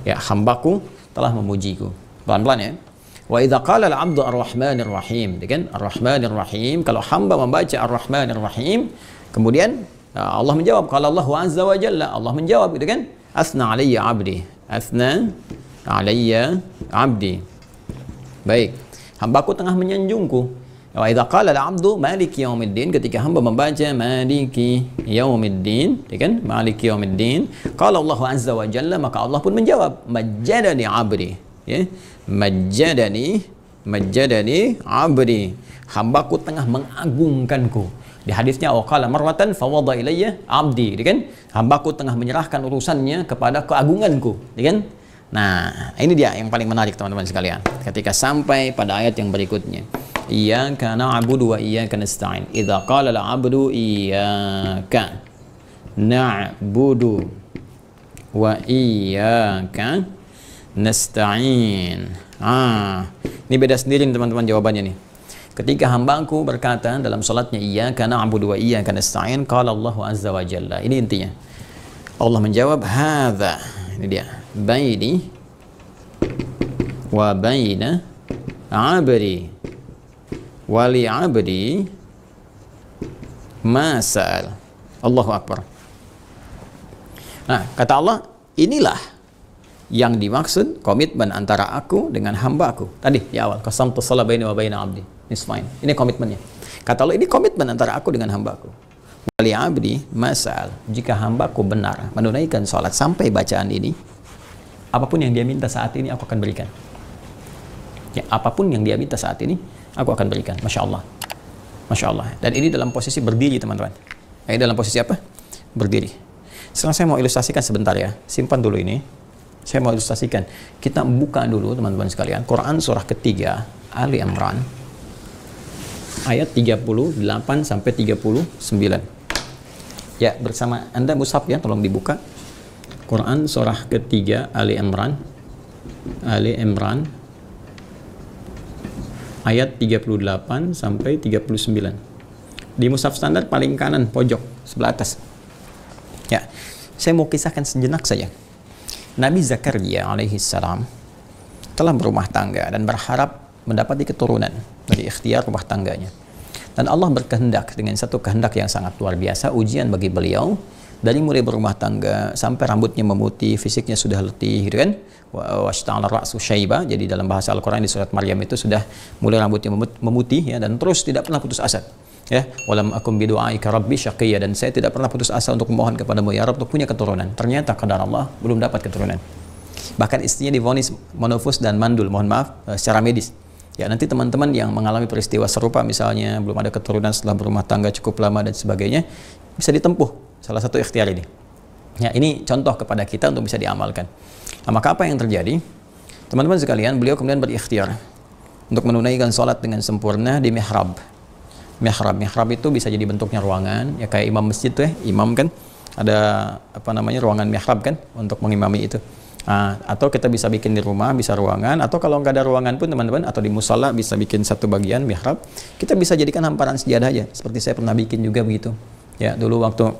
Ya, hambaku telah memujiku. Pelan-pelan ya. Wa idza qala al-'abdu ar-rahmanir rahim, kan? Ar-rahmanir rahim. Kalau hamba membaca ar-rahmanir rahim, kemudian uh, Allah menjawab kalau Allah azza wa jalla, Allah menjawab gitu kan? Asna alayya 'abdi. Asna alayya 'abdi. Baik. Hambaku tengah menyanjungku. Wa idza qala al-'abdu maliki yaumiddin ketika hamba membaca maliki yaumiddin, ya kan? Maliki yaumiddin, qala Allah azza wa jalla maka Allah pun menjawab majjadani 'abdi. Ya. Majjadani majjadani 'abdi. Hambaku tengah mengagungkanku. Di hadisnya waqala marwatan fawada ilayya 'abdi, ya kan? Hambaku tengah menyerahkan urusannya kepada keagunganku, ya kan? Nah, ini dia yang paling menarik teman-teman sekalian. Ketika sampai pada ayat yang berikutnya. Iyyaka na'budu wa iyyaka nasta'in. Idza qala al-'abdu iyyaka na'budu wa iyyaka nasta'in. Ah, ini beda sendiri teman-teman jawabannya nih. Ketika hambaku berkata dalam salatnya iyyaka na'budu wa iyyaka nasta'in, qala Allah azza wa jalla. Ini intinya. Allah menjawab hadza. Ini dia. Baini wa baina 'abdi wali abdi masal. Allahu Akbar. Nah, kata Allah, inilah yang dimaksud komitmen antara aku dengan hamba aku. Tadi di awal, qasam salat baini wa baina abdi. fine. Ini komitmennya. Kata Allah, ini komitmen antara aku dengan hamba aku. Wali abdi masal. Jika hambaku benar menunaikan sholat sampai bacaan ini, apa pun yang dia minta saat ini aku akan berikan. Ya, apa pun yang dia minta saat ini, aku akan berikan. Masya Allah. Masya Allah. Dan ini dalam posisi berdiri, teman-teman. Ini dalam posisi apa? Berdiri. Sekarang saya mau ilustrasikan sebentar ya. Simpan dulu ini. Saya mau ilustrasikan. Kita buka dulu, teman-teman sekalian. Quran surah ketiga, Ali Imran. Ayat 38 sampai 39. Ya, bersama Anda Musab ya, tolong dibuka. Quran surah ketiga, Ali Imran. Ali Imran ayat 38 sampai 39. Di mushaf standar paling kanan pojok sebelah atas. Ya. Saya mau kisahkan sejenak saja. Nabi Zakaria alaihi salam telah berumah tangga dan berharap mendapati keturunan dari ikhtiar rumah tangganya. Dan Allah berkehendak dengan satu kehendak yang sangat luar biasa, ujian bagi beliau dari mulai berumah tangga sampai rambutnya memutih, fisiknya sudah letih, gitu kan? Washta'ala ra'su syaiba. Jadi dalam bahasa Al-Qur'an di surat Maryam itu sudah mulai rambutnya memutih ya dan terus tidak pernah putus asa. Ya, walam akum bidu'aika rabbi syaqiyya dan saya tidak pernah putus asa untuk memohon kepadamu ya Rabb untuk punya keturunan. Ternyata kadar Allah belum dapat keturunan. Bahkan istrinya divonis monofus dan mandul, mohon maaf eh, secara medis. Ya, nanti teman-teman yang mengalami peristiwa serupa misalnya belum ada keturunan setelah berumah tangga cukup lama dan sebagainya bisa ditempuh Salah satu ikhtiar ini. Ya, ini contoh kepada kita untuk bisa diamalkan. Nah, maka apa yang terjadi? Teman-teman sekalian, beliau kemudian berikhtiar untuk menunaikan sholat dengan sempurna di mihrab. Mihrab, mihrab itu bisa jadi bentuknya ruangan, ya kayak imam masjid tuh ya, imam kan ada apa namanya ruangan mihrab kan untuk mengimami itu. Nah, atau kita bisa bikin di rumah, bisa ruangan, atau kalau nggak ada ruangan pun teman-teman, atau di musola bisa bikin satu bagian mihrab, kita bisa jadikan hamparan sejadah aja, seperti saya pernah bikin juga begitu. Ya, dulu waktu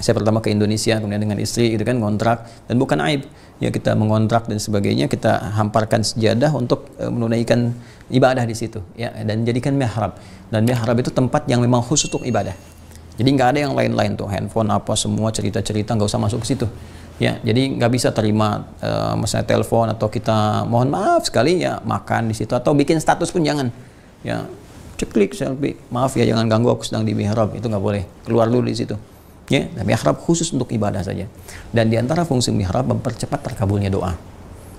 saya pertama ke Indonesia kemudian dengan istri gitu kan ngontrak. Dan bukan aib. Ya kita mengontrak dan sebagainya kita hamparkan sejadah untuk uh, menunaikan ibadah di situ. Ya dan jadikan mihrab. Dan mihrab itu tempat yang memang khusus untuk ibadah. Jadi nggak ada yang lain-lain tuh. Handphone apa semua cerita-cerita nggak usah masuk ke situ. Ya jadi nggak bisa terima uh, misalnya telepon atau kita mohon maaf sekali ya makan di situ. Atau bikin status pun jangan. Ya ceklik selfie. Maaf ya jangan ganggu aku sedang di mihrab. Itu nggak boleh. Keluar dulu di situ Ya, nah, mihrab khusus untuk ibadah saja. Dan di antara fungsi mihrab mempercepat terkabulnya doa.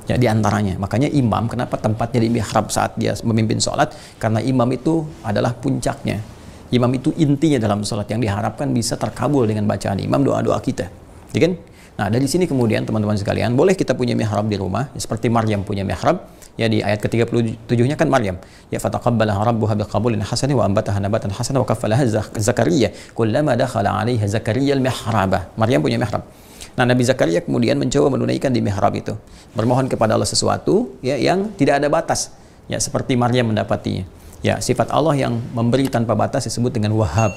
Ya, di antaranya. Makanya imam kenapa tempatnya di mihrab saat dia memimpin sholat? Karena imam itu adalah puncaknya. Imam itu intinya dalam sholat yang diharapkan bisa terkabul dengan bacaan imam doa-doa kita. Ya kan? Nah, dari sini kemudian teman-teman sekalian, boleh kita punya mihrab di rumah, seperti Maryam punya mihrab, ya di ayat ke-37-nya kan Maryam ya fataqabbalaha rabbuha biqabulin hasanin wa ambataha nabatan hasanan wa kaffalaha Zakaria kullama dakhala 'alaiha Zakaria al-mihraba Maryam punya mihrab Nah, Nabi Zakaria kemudian mencoba menunaikan di mihrab itu, bermohon kepada Allah sesuatu ya yang tidak ada batas, ya seperti Maryam mendapatinya. Ya, sifat Allah yang memberi tanpa batas disebut dengan Wahab.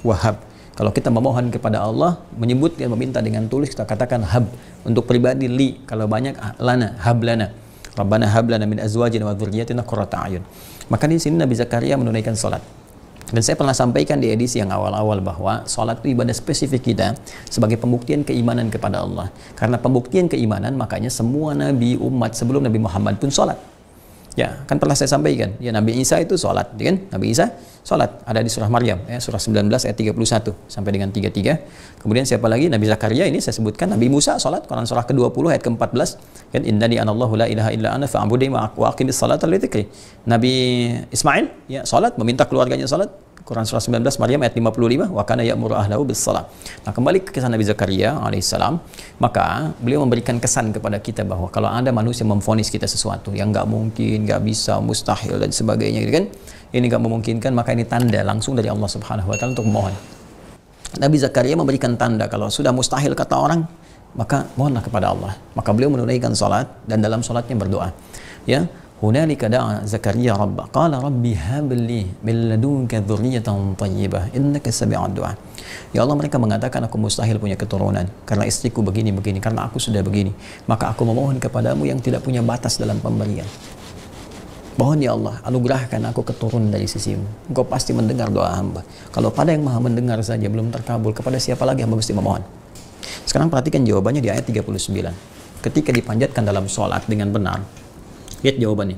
Wahab. Kalau kita memohon kepada Allah, menyebut dan meminta dengan tulis, kita katakan hab. Untuk pribadi li, kalau banyak lana, hab lana. Rabbana hab min azwajina wa dzurriyyatina qurrata a'yun. Maka di sini Nabi Zakaria menunaikan salat. Dan saya pernah sampaikan di edisi yang awal-awal bahwa sholat itu ibadah spesifik kita sebagai pembuktian keimanan kepada Allah. Karena pembuktian keimanan makanya semua nabi umat sebelum Nabi Muhammad pun sholat. Ya, kan pernah saya sampaikan. Ya, Nabi Isa itu sholat, ya kan? Nabi Isa sholat. Ada di surah Maryam, ya, surah 19 ayat 31 sampai dengan 33. Kemudian siapa lagi? Nabi Zakaria ini saya sebutkan. Nabi Musa sholat, Quran surah ke-20 ayat ke-14. Kan, Inna di anallahu la ilaha illa ana wa aqimis salata li Nabi Ismail, ya, sholat, meminta keluarganya sholat. Quran surah 19 Maryam ayat 55 wa kana ya'muru ahlahu bis salat. Nah, kembali ke kisah Nabi Zakaria alaihissalam, maka beliau memberikan kesan kepada kita bahwa kalau ada manusia memfonis kita sesuatu yang nggak mungkin, nggak bisa, mustahil dan sebagainya gitu kan. Ini nggak memungkinkan, maka ini tanda langsung dari Allah Subhanahu wa taala untuk mohon. Nabi Zakaria memberikan tanda kalau sudah mustahil kata orang, maka mohonlah kepada Allah. Maka beliau menunaikan salat dan dalam salatnya berdoa. Ya, هنالك دعا زكريا Zakaria قال ربي هب habli من لدنك dzurriyyatan طيبة إنك sami'ud الدعاء ya Allah mereka mengatakan aku mustahil punya keturunan karena istriku begini begini karena aku sudah begini maka aku memohon kepadamu yang tidak punya batas dalam pemberian Mohon ya Allah, anugerahkan aku keturun dari sisimu. Engkau pasti mendengar doa hamba. Kalau pada yang maha mendengar saja belum terkabul, kepada siapa lagi hamba mesti memohon? Sekarang perhatikan jawabannya di ayat 39. Ketika dipanjatkan dalam sholat dengan benar, Lihat jawabannya.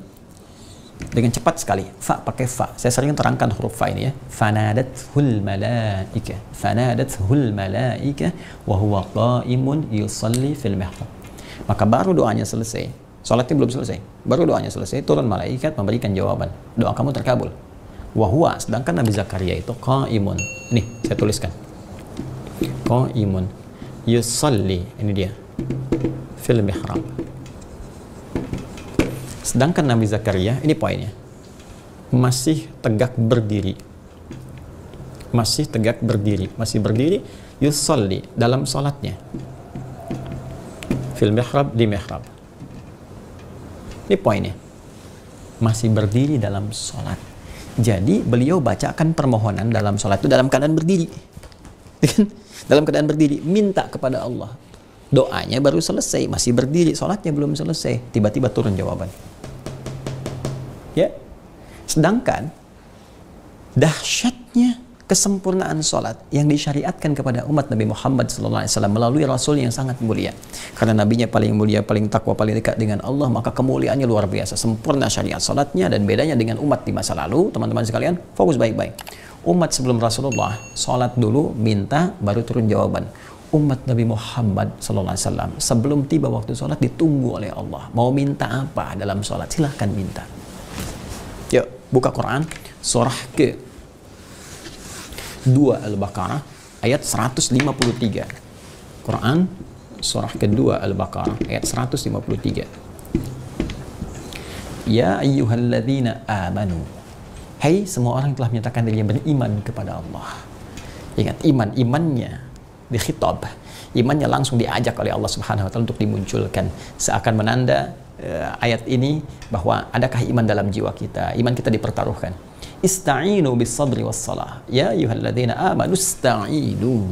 Dengan cepat sekali. Fa pakai fa. Saya sering terangkan huruf fa ini ya. Fanadat hul malaika. Fanadat hul malaika wa huwa qaimun yusalli fil mihrab. Maka baru doanya selesai. Salatnya belum selesai. Baru doanya selesai, turun malaikat memberikan jawaban. Doa kamu terkabul. Wahwa, sedangkan Nabi Zakaria itu qaimun. Nih, saya tuliskan. Qaimun yusalli. Ini dia. Fil mihrab Sedangkan Nabi Zakaria, ini poinnya, masih tegak berdiri. Masih tegak berdiri, masih berdiri yusalli dalam salatnya. Fil mihrab di mihrab. Ini poinnya. Masih berdiri dalam salat. Jadi beliau bacakan permohonan dalam salat itu dalam keadaan berdiri. dalam keadaan berdiri, minta kepada Allah. Doanya baru selesai, masih berdiri, salatnya belum selesai. Tiba-tiba turun jawaban. Ya. Sedangkan dahsyatnya kesempurnaan sholat yang disyariatkan kepada umat Nabi Muhammad SAW melalui Rasul yang sangat mulia. Karena nabinya paling mulia, paling takwa, paling dekat dengan Allah, maka kemuliaannya luar biasa. Sempurna syariat sholatnya dan bedanya dengan umat di masa lalu, teman-teman sekalian, fokus baik-baik. Umat sebelum Rasulullah, sholat dulu, minta, baru turun jawaban. Umat Nabi Muhammad SAW, sebelum tiba waktu sholat ditunggu oleh Allah. Mau minta apa dalam sholat? Silahkan minta Yuk, buka Quran surah ke 2 Al-Baqarah ayat 153. Quran surah kedua Al-Baqarah ayat 153. Ya ayyuhalladzina amanu. Hai semua orang telah menyatakan dirinya beriman kepada Allah. Ingat iman imannya dikhitab. Imannya langsung diajak oleh Allah Subhanahu wa taala untuk dimunculkan seakan menanda uh, ayat ini bahwa adakah iman dalam jiwa kita? Iman kita dipertaruhkan. Ista'inu bis sabri was salah. Ya ayyuhalladzina amanu ista'inu.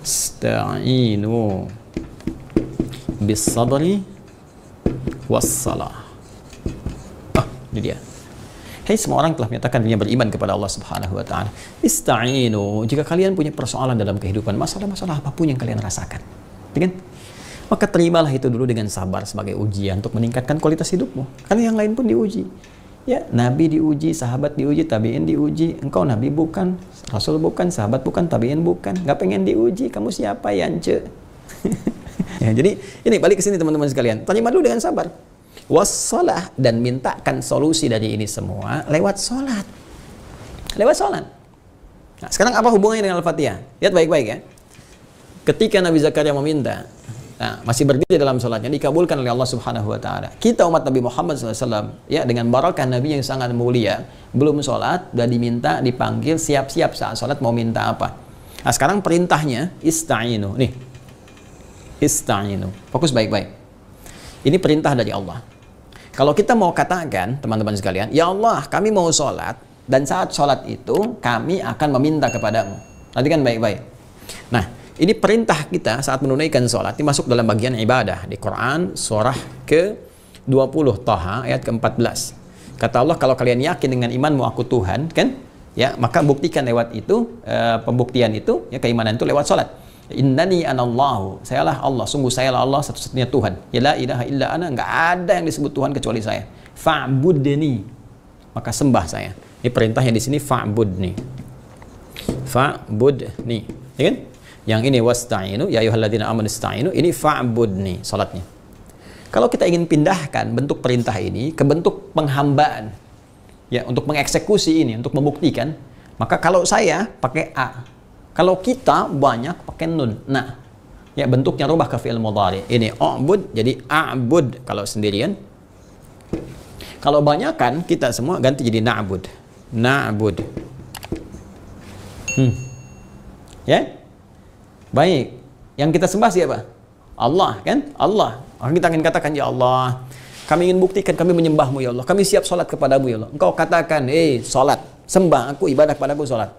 Ista'inu bis sabri was salah. Ah, ini dia. Hei semua orang telah menyatakan dirinya beriman kepada Allah Subhanahu wa taala. Ista'inu jika kalian punya persoalan dalam kehidupan, masalah-masalah apa pun yang kalian rasakan. Dengan maka terimalah itu dulu dengan sabar sebagai ujian untuk meningkatkan kualitas hidupmu. Karena yang lain pun diuji. Ya, Nabi diuji, sahabat diuji, tabiin diuji. Engkau Nabi bukan, Rasul bukan, sahabat bukan, tabiin bukan. Gak pengen diuji, kamu siapa ya, Ance? ya, jadi ini balik ke sini teman-teman sekalian. Terima dulu dengan sabar. Wassalah dan mintakan solusi dari ini semua lewat sholat. Lewat sholat. Nah, sekarang apa hubungannya dengan Al-Fatihah? Lihat baik-baik ya. Ketika Nabi Zakaria meminta, Nah, masih berdiri dalam sholatnya dikabulkan oleh Allah Subhanahu wa taala. Kita umat Nabi Muhammad SAW ya dengan barakah Nabi yang sangat mulia, belum sholat sudah diminta dipanggil siap-siap saat sholat mau minta apa. Nah, sekarang perintahnya ista'inu. Nih. Ista'inu. Fokus baik-baik. Ini perintah dari Allah. Kalau kita mau katakan, teman-teman sekalian, ya Allah, kami mau sholat dan saat sholat itu kami akan meminta kepadamu. Nanti kan baik-baik. Nah, ini perintah kita saat menunaikan sholat, ini masuk dalam bagian ibadah di Quran surah ke 20 Taha ayat ke-14. Kata Allah kalau kalian yakin dengan imanmu aku Tuhan, kan? Ya, maka buktikan lewat itu uh, pembuktian itu ya keimanan itu lewat salat. Innani anallahu. Sayalah Allah, sungguh sayalah Allah satu-satunya Tuhan. Ya la ilaha illa ana, enggak ada yang disebut Tuhan kecuali saya. Fa'budni. Maka sembah saya. Ini perintahnya di sini fa'budni. Fa'budni. Ya kan? Yang ini wasta'inu, ya ayyuhalladzina amanu ista'inu, ini fa'budni salatnya. Kalau kita ingin pindahkan bentuk perintah ini ke bentuk penghambaan, ya untuk mengeksekusi ini, untuk membuktikan, maka kalau saya pakai a, kalau kita banyak pakai nun. Nah, ya bentuknya rubah ke fi'il mudhari. Ini a'bud jadi a'bud kalau sendirian. Kalau banyak kan kita semua ganti jadi na'bud. Na'bud. Hmm. Ya? Baik. Yang kita sembah siapa? Allah kan? Allah. Kita ingin katakan ya Allah, kami ingin buktikan kami menyembahmu ya Allah. Kami siap sholat kepadamu ya Allah. Engkau katakan, eh sholat, sembah aku, ibadah kepadaku sholat.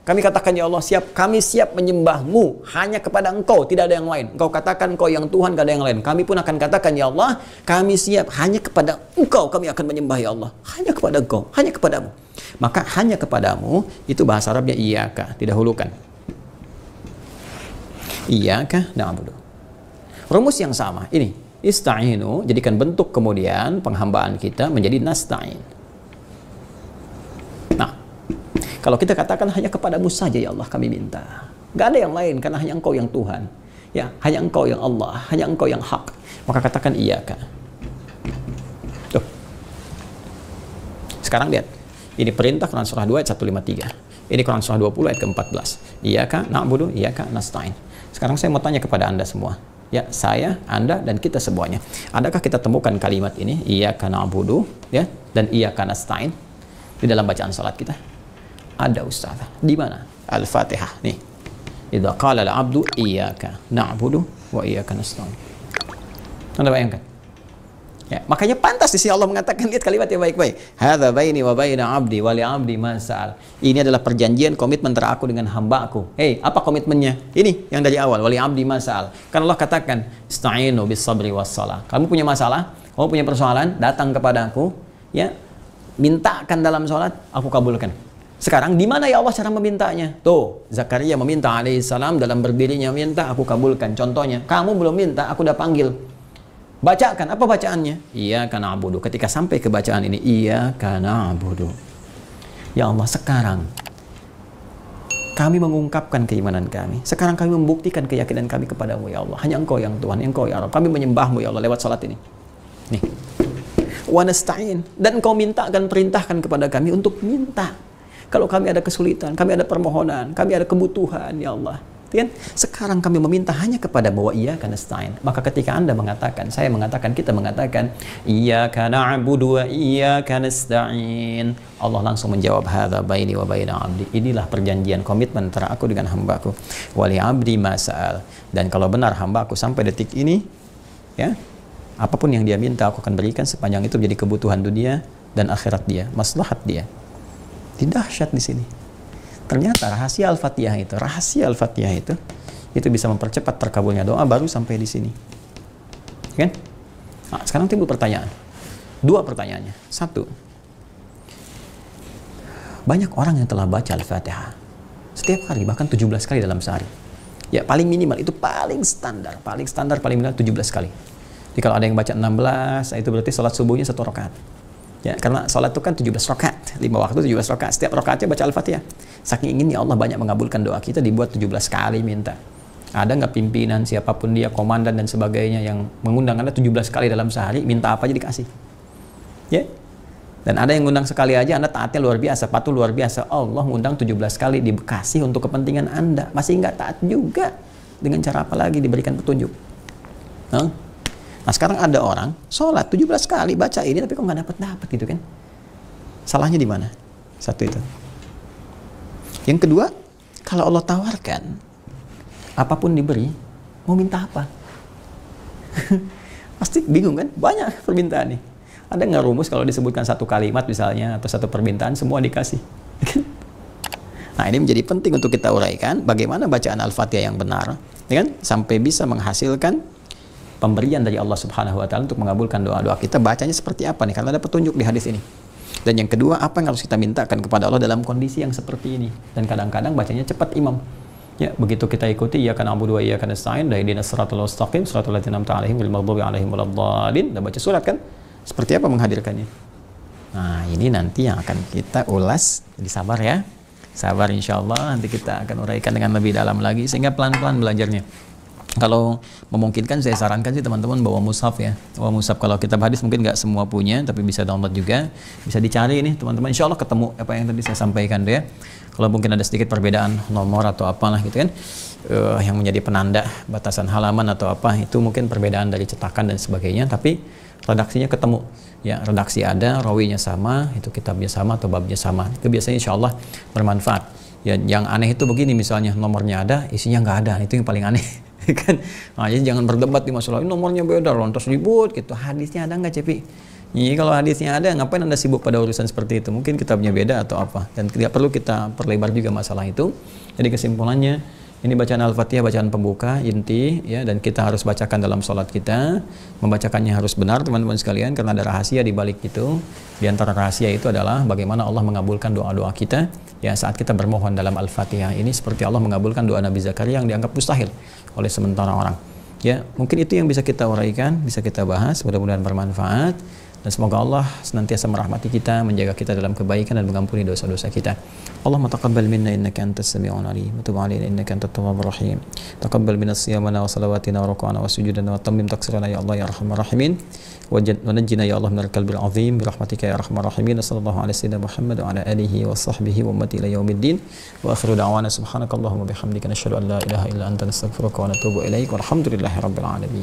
Kami katakan ya Allah siap, kami siap menyembahmu hanya kepada engkau, tidak ada yang lain. Engkau katakan engkau yang Tuhan, tidak ada yang lain. Kami pun akan katakan ya Allah, kami siap hanya kepada engkau kami akan menyembah ya Allah. Hanya kepada engkau, hanya kepadamu. Maka hanya kepadamu itu bahasa Arabnya iyaka, didahulukan. Iyaka na'budu. Rumus yang sama, ini Ista'inu, jadikan bentuk kemudian penghambaan kita menjadi nasta'in. Nah, kalau kita katakan hanya kepadamu saja ya Allah kami minta. Gak ada yang lain karena hanya engkau yang Tuhan. Ya, hanya engkau yang Allah, hanya engkau yang hak. Maka katakan kak. Tuh. Sekarang lihat. Ini perintah Quran surah 2 ayat 153. Ini Quran surah 20 ayat ke-14. Iya kak, na'budu, iya kak, nasta'in. Sekarang saya mau tanya kepada Anda semua ya saya, Anda dan kita semuanya. Adakah kita temukan kalimat ini iya karena abudu ya dan iya karena stain di dalam bacaan salat kita? Ada Ustaz. Di mana? Al-Fatihah nih. Idza qala al-'abdu iyyaka na'budu wa iyyaka nasta'in. Anda bayangkan? Ya, makanya pantas di sini Allah mengatakan lihat kalimat yang baik-baik. Hadza baini wa baina 'abdi wa li 'abdi ma. Ini adalah perjanjian komitmen antara aku dengan hamba-aku. Hei, apa komitmennya? Ini yang dari awal, wa li 'abdi ma. Kan Allah katakan, "Ista'inu bis sabri was salah." Kamu punya masalah, kamu punya persoalan, datang kepada aku, ya. Mintakan dalam sholat, aku kabulkan. Sekarang di mana ya Allah cara memintanya? Tuh, Zakaria meminta alaihissalam dalam berdirinya minta, aku kabulkan. Contohnya, kamu belum minta, aku udah panggil Bacakan, apa bacaannya? Iya karena abudu. Ketika sampai ke bacaan ini, iya karena abudu. Ya Allah, sekarang kami mengungkapkan keimanan kami. Sekarang kami membuktikan keyakinan kami kepadamu, ya Allah. Hanya engkau yang Tuhan, engkau ya Allah. Kami menyembahmu, ya Allah, lewat salat ini. Nih. Wa nasta'in. Dan engkau mintakan, perintahkan kepada kami untuk minta. Kalau kami ada kesulitan, kami ada permohonan, kami ada kebutuhan, ya Allah Sekarang kami meminta hanya kepada bahwa iya karena stain. Maka ketika Anda mengatakan, saya mengatakan, kita mengatakan, iya karena abudu wa iya karena stain. Allah langsung menjawab, hadha baini wa baina abdi. Inilah perjanjian komitmen antara aku dengan hambaku. Wali abdi masal. Dan kalau benar hambaku sampai detik ini, ya, apa pun yang dia minta aku akan berikan sepanjang itu menjadi kebutuhan dunia dan akhirat dia, maslahat dia. Tidak dahsyat di sini. Ternyata rahasia Al-Fatihah itu, rahasia Al-Fatihah itu, itu bisa mempercepat terkabulnya doa baru sampai di sini. Kan? Nah, sekarang timbul pertanyaan. Dua pertanyaannya. Satu, banyak orang yang telah baca Al-Fatihah setiap hari, bahkan 17 kali dalam sehari. Ya, paling minimal itu paling standar, paling standar paling minimal 17 kali. Jadi kalau ada yang baca 16, itu berarti sholat subuhnya satu rakaat. Ya, karena sholat itu kan 17 rakaat, lima waktu 17 rakaat. Setiap rakaatnya baca Al-Fatihah. Saking ingin ya Allah banyak mengabulkan doa kita dibuat 17 kali minta. Ada nggak pimpinan siapa pun dia, komandan dan sebagainya yang mengundang Anda 17 kali dalam sehari, minta apa aja dikasih. Ya. Dan ada yang ngundang sekali aja Anda taatnya luar biasa, patuh luar biasa. Allah ngundang 17 kali dikasih untuk kepentingan Anda. Masih nggak taat juga. Dengan cara apa lagi diberikan petunjuk? Huh? Nah sekarang ada orang sholat 17 kali baca ini tapi kok nggak dapat dapat gitu kan? Salahnya di mana? Satu itu. Yang kedua, kalau Allah tawarkan apa pun diberi, mau minta apa? Pasti bingung kan? Banyak permintaan nih. Ada nggak rumus kalau disebutkan satu kalimat misalnya atau satu permintaan semua dikasih? nah ini menjadi penting untuk kita uraikan bagaimana bacaan Al-Fatihah yang benar, ya kan? Sampai bisa menghasilkan pemberian dari Allah Subhanahu wa taala untuk mengabulkan doa-doa kita bacanya seperti apa nih? Karena ada petunjuk di hadis ini. Dan yang kedua apa yang harus kita mintakan kepada Allah dalam kondisi yang seperti ini? Dan kadang-kadang bacanya cepat imam. Ya begitu kita ikuti ya kan abu dua ya kan nasta'in dari dinas siratal mustaqim siratal ladzina an'amta 'alaihim bil maghdubi 'alaihim waladdallin dan baca surat kan? Seperti apa menghadirkannya nah ini nanti yang akan kita ulas. Jadi sabar ya. Sabar insya Allah nanti kita akan uraikan dengan lebih dalam lagi sehingga pelan-pelan belajarnya kalau memungkinkan saya sarankan sih teman-teman bawa mushaf ya. Bawa mushaf. Kalau kita hadis mungkin nggak semua punya tapi bisa download juga. Bisa dicari ini teman-teman. Insya Allah ketemu apa yang tadi saya sampaikan deh kalau mungkin ada sedikit perbedaan nomor atau apalah gitu kan. Uh, yang menjadi penanda batasan halaman atau apa itu mungkin perbedaan dari cetakan dan sebagainya. Tapi redaksinya ketemu. Ya redaksi ada rawinya sama itu kitabnya sama atau babnya sama. Itu biasanya insya Allah bermanfaat. Ya yang aneh itu begini misalnya nomornya ada isinya nggak ada. Itu yang paling aneh kan? Nah, jadi jangan berdebat di masalah ini nomornya beda lantas ribut gitu. Hadisnya ada nggak cepi Iya kalau hadisnya ada ngapain anda sibuk pada urusan seperti itu? Mungkin kitabnya beda atau apa. Dan tidak perlu kita perlebar juga masalah itu. Jadi kesimpulannya ini bacaan Al-Fatihah bacaan pembuka inti ya dan kita harus bacakan dalam sholat kita. Membacakannya harus benar teman-teman sekalian karena ada rahasia di balik itu. Di antara rahasia itu adalah bagaimana Allah mengabulkan doa-doa kita. Ya saat kita bermohon dalam Al-Fatihah. Ini seperti Allah mengabulkan doa Nabi Zakaria yang dianggap mustahil oleh sementara orang. Ya, mungkin itu yang bisa kita uraikan, bisa kita bahas, mudah-mudahan bermanfaat dan semoga Allah senantiasa merahmati kita, menjaga kita dalam kebaikan dan mengampuni dosa-dosa kita. Allahumma taqabbal minna innaka antas sami'un alim wa tub alaina innaka antat tawwabur rahim. Taqabbal minna siyamana wa salawatina wa ruku'ana wa sujudana wa tammim taqsirana ya Allah ya arhamar rahimin. Wa najjina ya Allah minal qalbil azim bi rahmatika ya arhamar rahimin. Sallallahu alaihi sayyidina Muhammad wa ala alihi wa sahbihi wa ummati ila yaumiddin. Wa akhiru da'wana subhanakallahumma bihamdika nashhadu an la ilaha illa anta nastaghfiruka wa natubu ilaik. Walhamdulillahi rabbil alamin.